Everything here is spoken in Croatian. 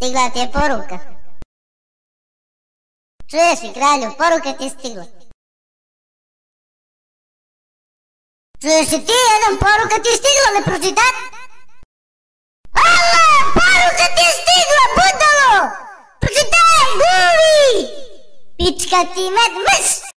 Stigla ti je poruka. Čuješ li, kralju, poruka ti je stigla. Čuješ li ti jedan poruka ti je stigla, ne pročitat? Allah, poruka ti je stigla, budalo! Pročitaj, guvi! Pička ti med mršt!